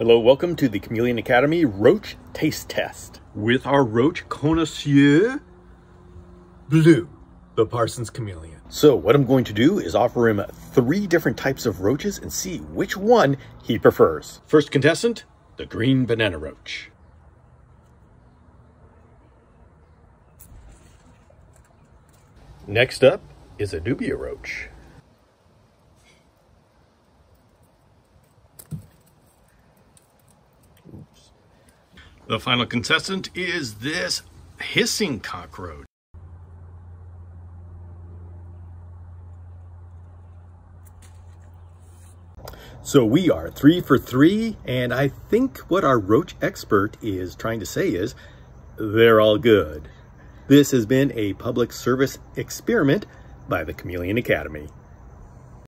Hello, welcome to the Chameleon Academy Roach Taste Test. With our roach connoisseur, Blue, the Parsons Chameleon. So what I'm going to do is offer him three different types of roaches and see which one he prefers. First contestant, the green banana roach. Next up is a dubia roach. The final contestant is this hissing cockroach. So we are three for three, and I think what our roach expert is trying to say is they're all good. This has been a public service experiment by the Chameleon Academy.